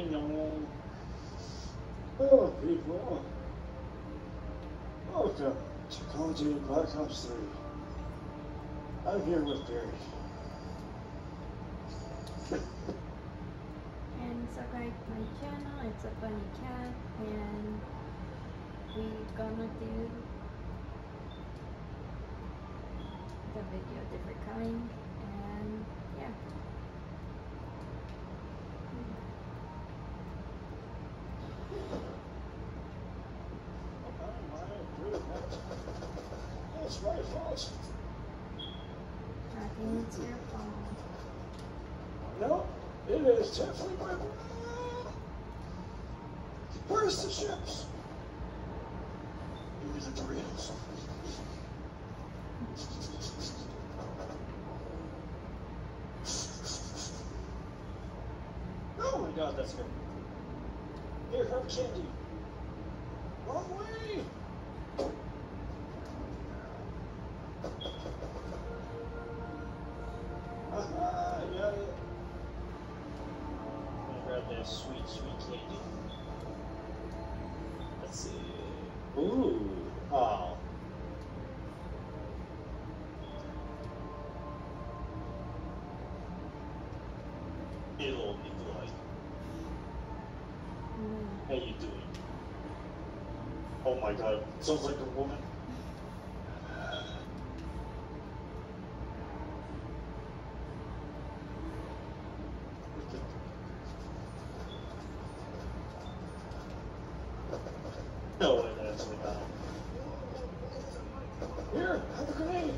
Mignon. Hello, oh, people. Oh, oh, Welcome to Call of Duty Black Ops 3. I'm here with Berry. And subscribe my channel, it's a funny cat, and we're gonna do the video different kind, and yeah. That's my fault. I think it's your fault. No, it is definitely my Where's the ships? Give me the. Oh my god, that's good. Here, have candy. Wrong way! My god, sounds like a woman. No way, that's not. Here, have a grenade.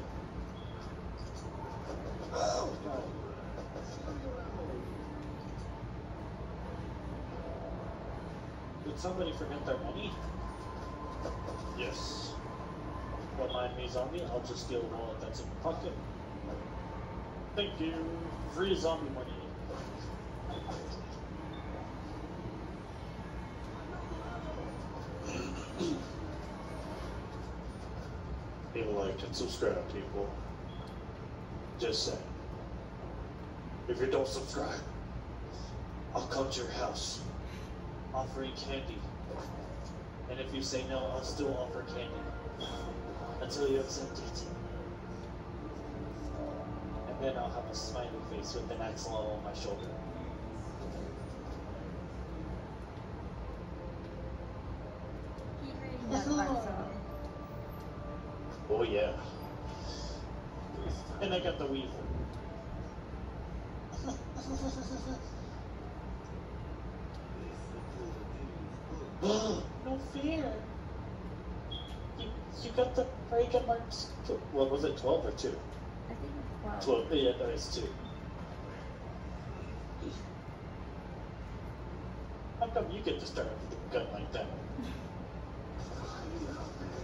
Did somebody forget their money? Yes. Don't mind me, zombie. I'll just steal the wallet that's in your pocket. Thank you. Free zombie money. A like and subscribe, people. Just saying. If you don't subscribe, I'll come to your house offering candy. And if you say no, I'll still offer candy until you accept it. And then I'll have a smiley face with an axle on my shoulder. Keep reading that part, so. Oh yeah. And I got the weevil. no fear. You, you got marks. What was it, 12 or 2? I think it's 12. 12, yeah, no, it's 2. How come you get to start with a gun like that?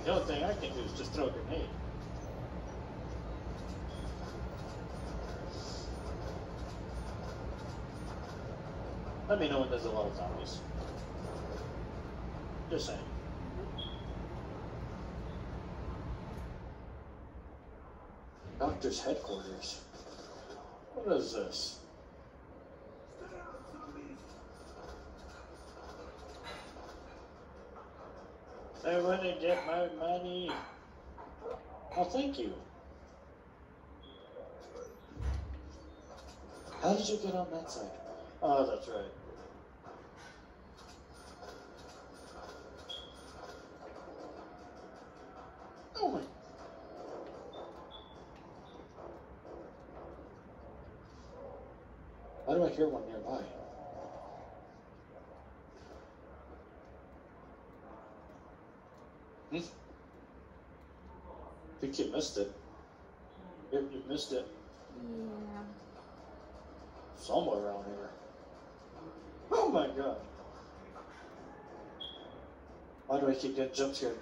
The only thing I can do is just throw a grenade. Let me know when there's a lot of zombies. Just saying. Doctor's headquarters. What is this? I want to get my money. Oh, thank you. How did you get on that side? Oh, that's right. Oh my. I hear one nearby? Hmm? think you missed it. You, you missed it Yeah. somewhere around here. Oh my god. Why do I keep getting jump scared?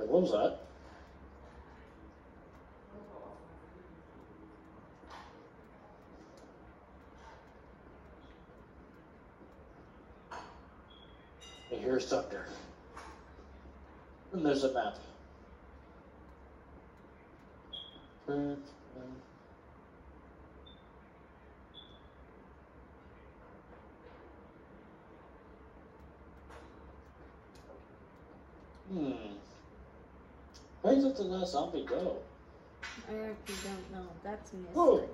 Wait, what that? And here's Tucker. And there's a map. Hmm. Where did the last zombie go? I actually don't know. That's mystery. Oh.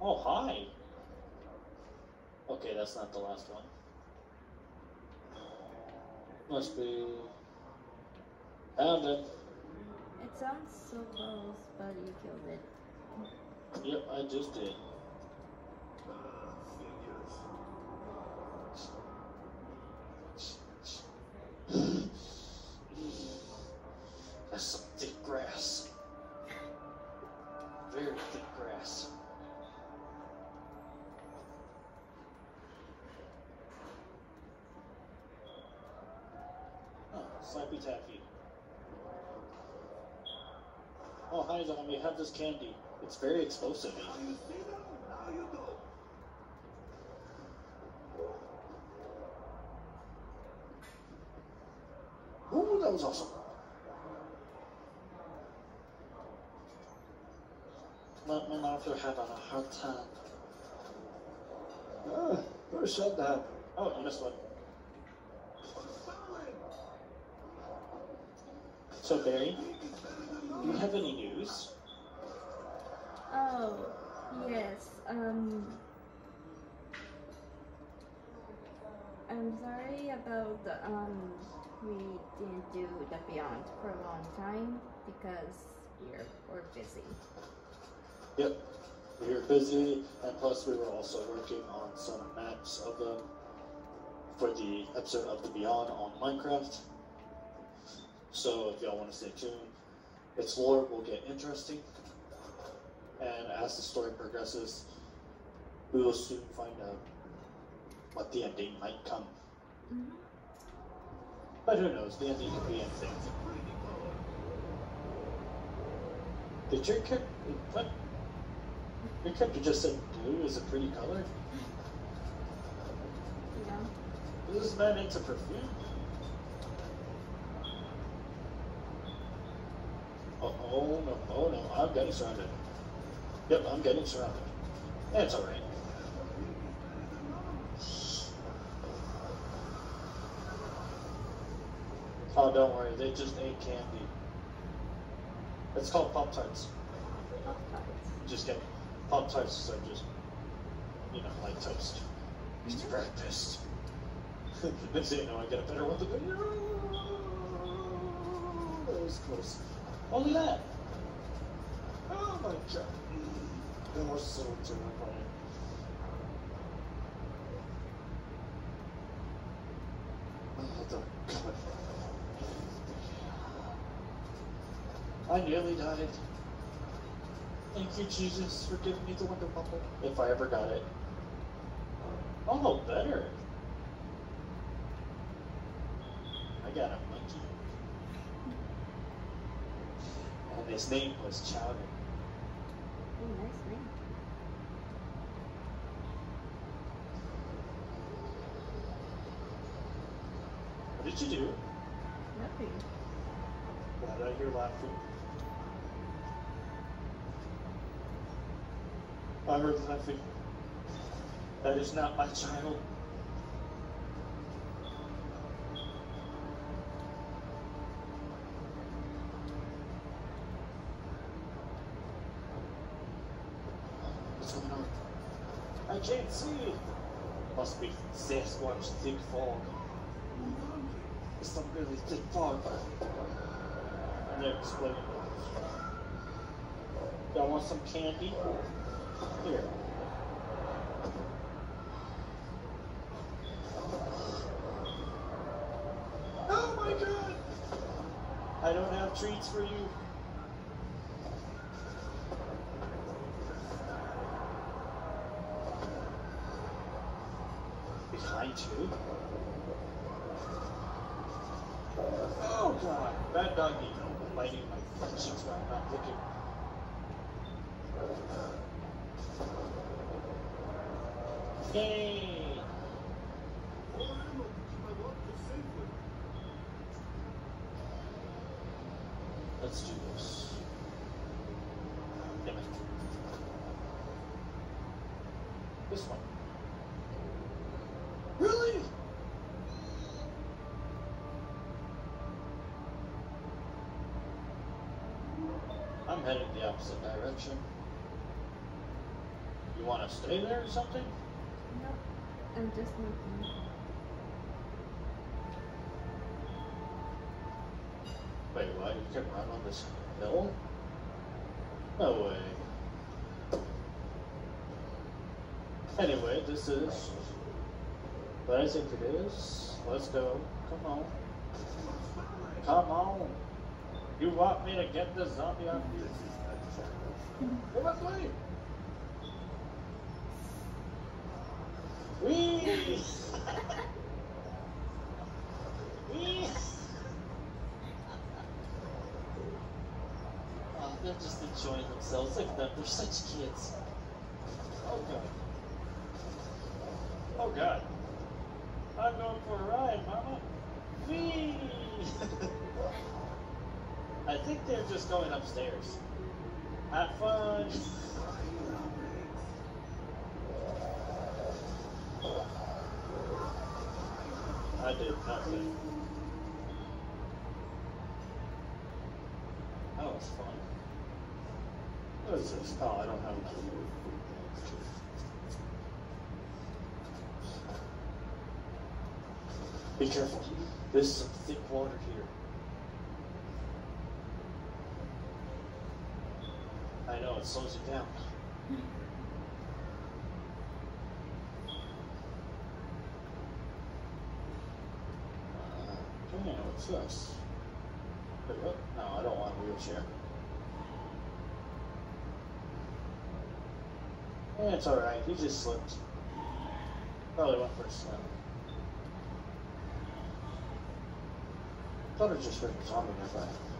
Oh, hi. Okay, that's not the last one. Must be. Found it. It sounds so close, but you killed it. Yep, I just did. Candy. It's very explosive. Ooh, that was awesome. My, my mouth are having a hard time. Ah, who shut that? Oh, you missed one. So, Berry, do you have any news? Oh, yes. Um. I'm sorry about the, um, we didn't do the Beyond for a long time because we're, we're busy. Yep. We were busy, and plus we were also working on some maps of them for the episode of the Beyond on Minecraft. So if y'all want to stay tuned, its lore will get interesting. And as the story progresses, we will soon find out what the ending might come. Mhm. But who knows, the ending could be anything. Did your character, what? Your character just said blue is a pretty color? Yeah. Is this man into perfume? Oh, oh no, oh no, I'm getting surrounded. Yep, I'm getting surrounded. That's alright. Oh, don't worry, they just ate candy. It's called Pop Tarts. Pop-Tarts. Just get Pop Tarts are just, you know, like toast. It's mm-hmm. breakfast. Next thing you know, I get a better one. That was close. Oh, Only that. Oh my god. I nearly died. Thank you, Jesus, for giving me the Wonder Bubble. If I ever got it. Oh, better. I got a monkey. And his name was Chowder. Oh, nice name. What did you do? Nothing. Glad I hear laughing? I heard laughing. That is not my child. What's going on? I can't see. Must be Sasquatch thick fog. It's thick fog. And they're exploding. Y'all want some candy? Here. Oh my god! I don't have treats for you. Behind you? God! Bad doggy biting my cheeks I'm not looking. Yay! Let's do this. Damn it. This one. Really? I'm heading the opposite direction. You want to stay there or something? No, I'm just looking. Wait, what? You can run on this hill? No way. Anyway, this is what I think it is. Let's go. Come on. Come on. You want me to get this zombie on you? Whee! Oh, they're just enjoying themselves. Look at them. They're such kids. Oh god. Oh god. I'm going for a ride, Mama. Whee! I think they're just going upstairs. Have fun. I did nothing. That was fun. What is this? Oh, I don't have enough. Be careful. There's some thick water here. I it slows you down. Uh, what's this? No, I don't want a wheelchair. Yeah, it's alright. He just slipped. Probably went for a swim. Thought it just heard a zombie nearby. Oh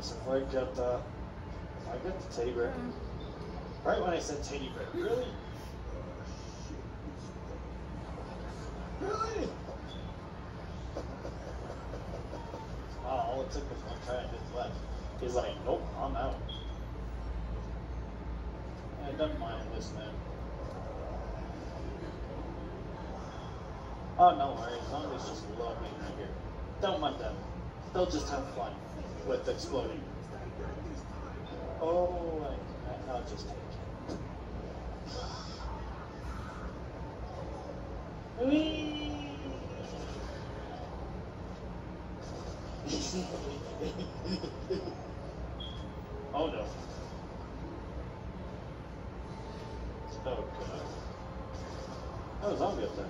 goodness! If I get the, if I get the teddy bear, mm. right when I said teddy bear, really? Really? Wow, all it took was one try and his left. He's like, nope, I'm out. Yeah, don't mind this man. Oh, no worries. Zombies just love being right here. Don't mind them. They'll just have fun with exploding. Oh, I, I'll just take it. Oh no. Oh god. Oh, zombie up there.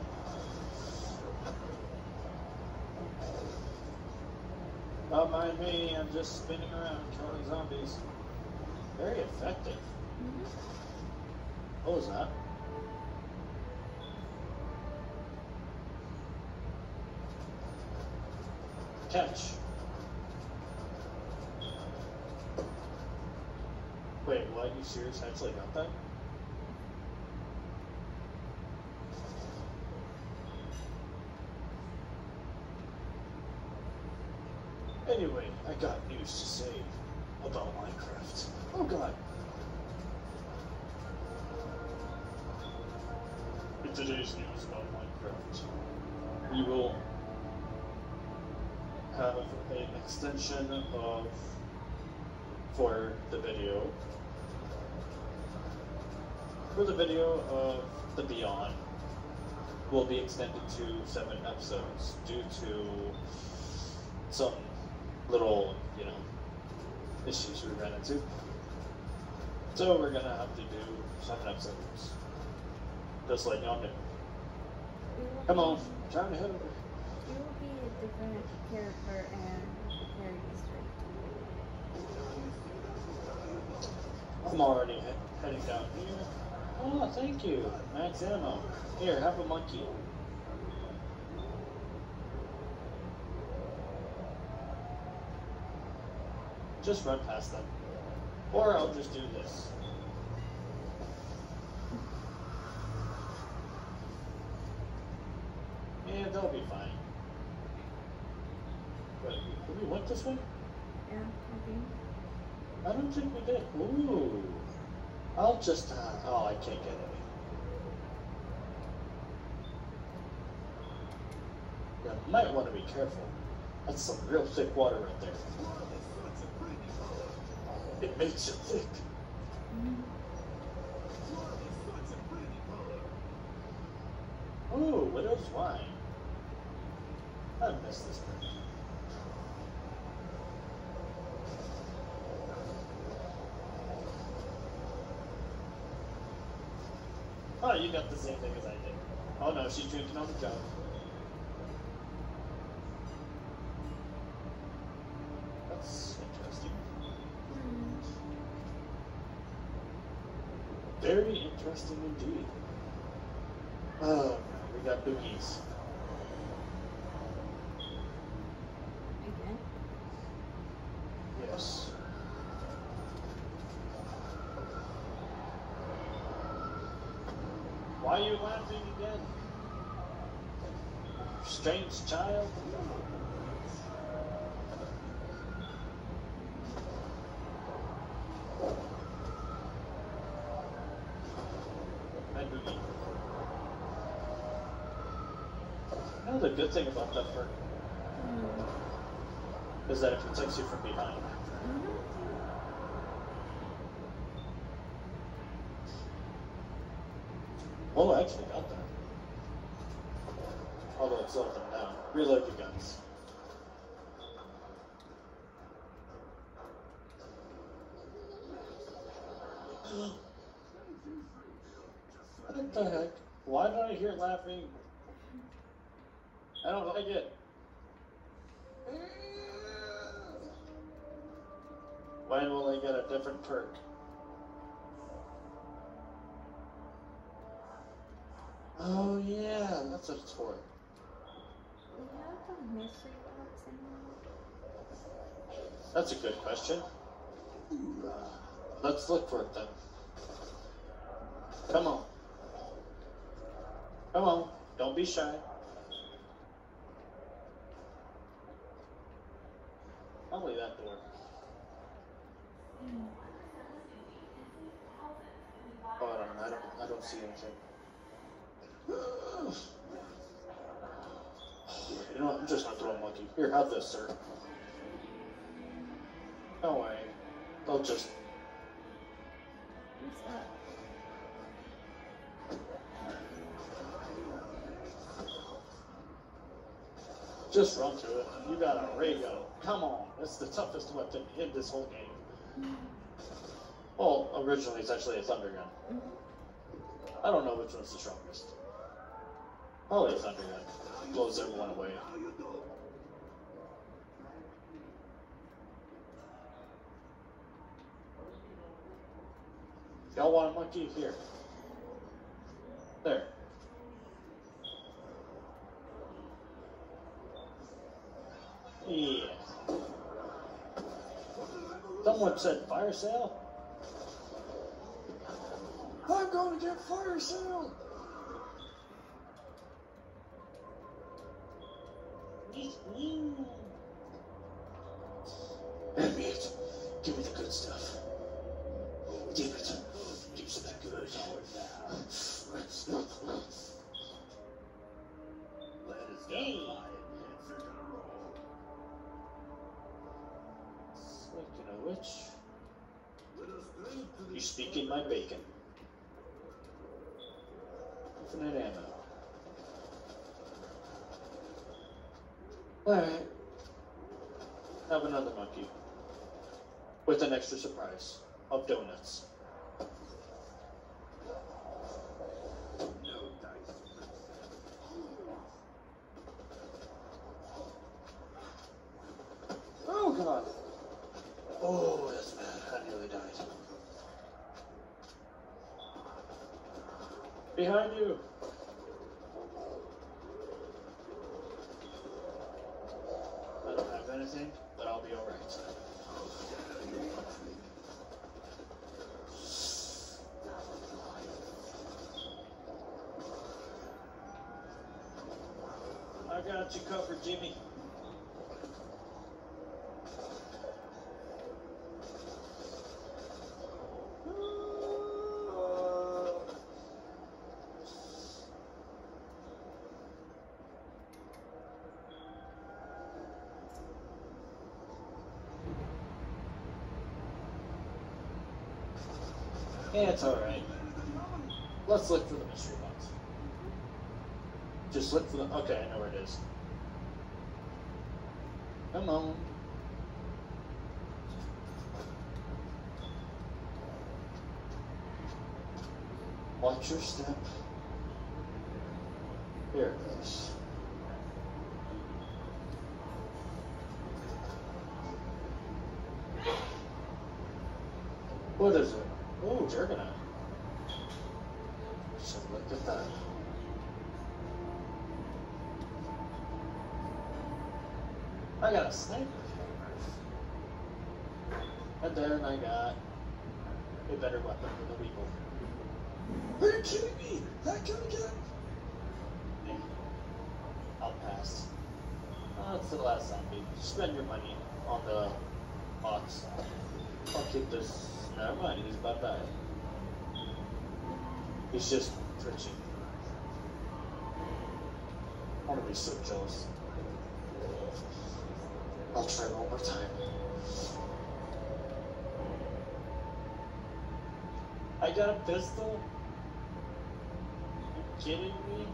Don't mind just spinning around killing zombies. Very effective. What was that? Catch. Wait, what? You serious? Actually got that? Anyway, I got news to say about Minecraft. Oh god. In today's news Minecraft, we will have an extension of for the video for the video of the Beyond will be extended to seven episodes due to some little, you know, issues we ran into. So we're gonna have to do seven episodes. Just like y'all. Come on, trying to hit over. It will be a different character and very history. I'm already he- heading down here. Oh, thank you. Max ammo. Here, have a monkey. Just run past them. Or I'll just do this. And they'll be fine. But we went this way? Yeah, maybe. I don't think we did. Ooh. I'll just, uh, oh, I can't get any. You might want to be careful. That's some real thick water right there. It makes you thick. Ooh, widow's wine. I missed this drink. Oh, you got the same thing as I did. Oh no, she's drinking on the jug. That's interesting. Very interesting indeed. Oh, we got boogies. Again? Yes. Why are you laughing again? Strange child? Hi, Boogie. You know the good thing about that fur Mm. is that it protects you from behind. Oh, I actually got that. Although it's them down. Reload your guns. what the heck? Why do I hear laughing? I don't like it. When will I get a different perk? Oh yeah, that's it's for. We have a mystery box anymore. That's a good question. Let's look for it then. Come on. Come on. Don't be shy. Probably that door. Oh, I don't, I don't, I don't see anything. You know what? I'm just gonna throw a monkey. Here, have this, sir. No way. They'll just. What's? Just run through it. You got a Rago. Come on. That's the toughest weapon in this whole game. Well, originally it's actually a Thunder Gun. Mhm. I don't know which one's the strongest. Probably a Thunder Gun. Blows everyone away. Y'all want a monkey? Here. There. Yeah. Someone said fire sale. I'm going to get fire sale. With an extra surprise of donuts. Oh god. Oh, that's bad. I nearly died. Behind you. I don't have anything, but I'll be alright. I got you covered, Jimmy. Yeah, it's alright. Let's look for the mystery box. Just look for the. Okay, I know where it is. Come on. Watch your step. I got a better weapon than the people. Are you kidding me? That gun again? Yeah. I'll pass. Uh, that's the last zombie. Spend your money on the box. I'll keep this. Never mind, he's about to die. He's just twitching. I want to be so jealous. I'll try one more time. I got a pistol? you kidding me?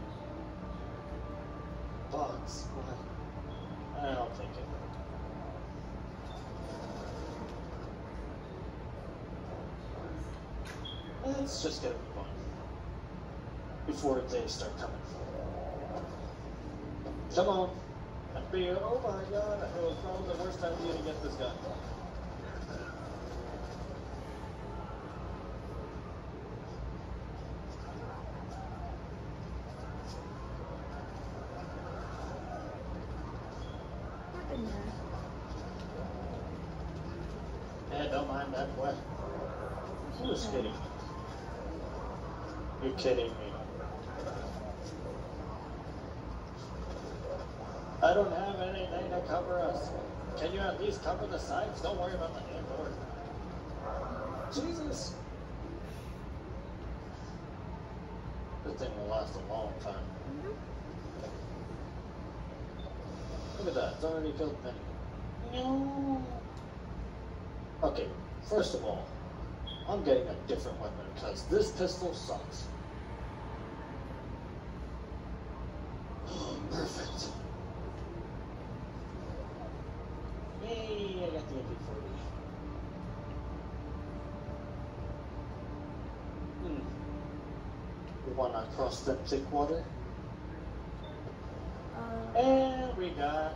Box, what? I don't think it. Let's just get a move on. Before they start coming. Come on. Be, oh my god, it was probably the worst time to get this gun. What in there? Yeah, don't mind that boy. Who's kidding? You're kidding me. I don't have anything to cover us. Can you at least cover the sides? Don't worry about the indoors. Jesus! This thing will last a long time. That, already killed many. No. Okay, first of all, I'm getting a different weapon because this pistol sucks. Perfect. Yay, I got the MP40. Hmm. We wanna cross that thick water? Uh, And we got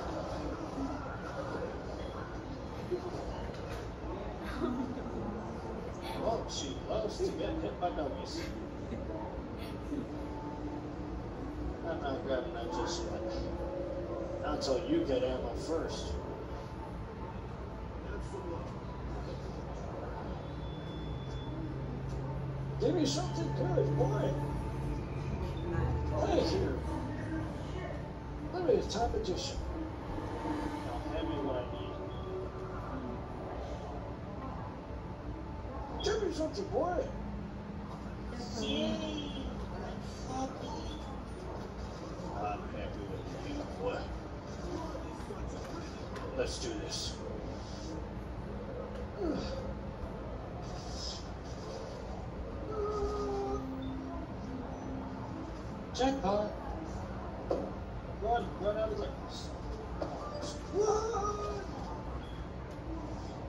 She loves to get hit by doggies. I'm not grabbing that just yet. Not until you get ammo first. Give me something good, boy. Thank you. Let me a time edition. I'll hand me what I need. Give me. Yay! Let's do this. Jackpot! Run, run out of there. Run!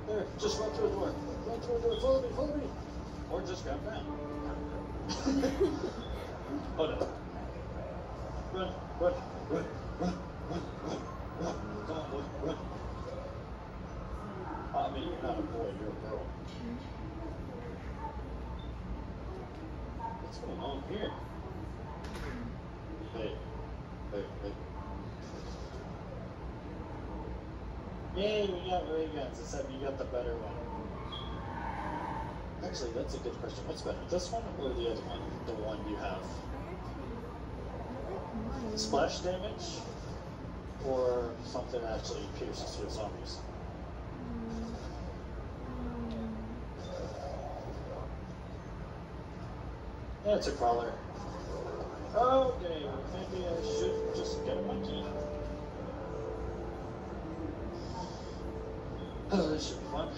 There, just run through the door. Run through the door. Follow me, follow me. Or just grab that. Hold on. Run, run, run, run, run, run. Run, come on, boy, run. Oh, I mean, you're not a boy, you're a girl. What's going on here? Hey, hey, hey. Yay, we got ray guns, except you got the better one. Actually, that's a good question. What's better, this one or the other one? The one you have? Splash damage? Or something that actually pierces through zombies? Yeah, it's a crawler. Okay, maybe I should just get a monkey. Oh, uh, this should be fun.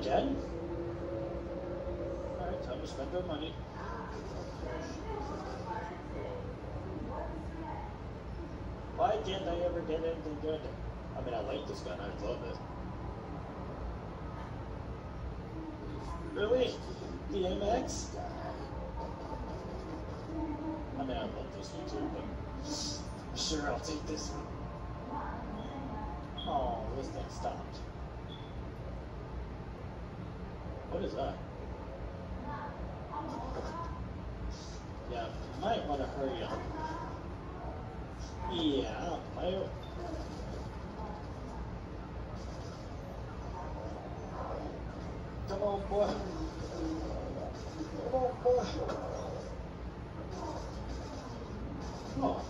Again? Alright, time to spend our money. Why can't I ever get anything good? I mean, I like this gun, I love it. Really? The AMX? I mean, I love this one too, but sure, I'll take this one. Oh, this thing stopped. What is that? Yeah, might want to hurry up. Yeah, might. Come on, boy. Come on, boy. Oh.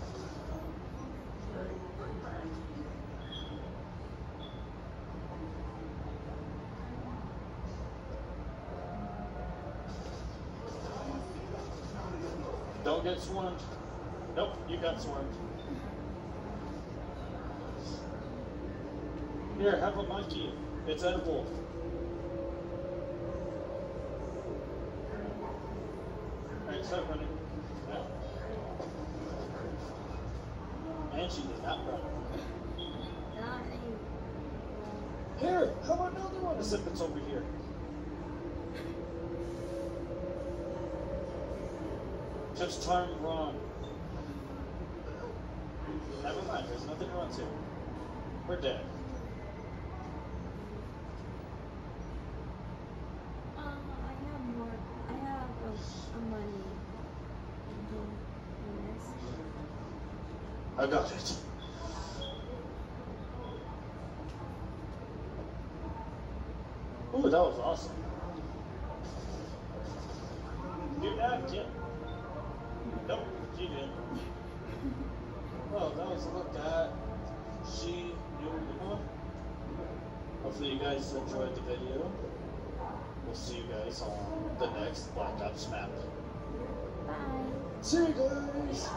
Don't swarmed. Nope, you got swarmed. Here, have a monkey. It's edible. Alright, stop running. And she did not run. Here, how about another one? As if it's over here. Just turn wrong. Never mind, there's nothing to run to. We're dead. Uh, I have more. I have a, a money. I got it. Ooh, that was awesome. Guys on the next Black Ops map. Bye. See you guys!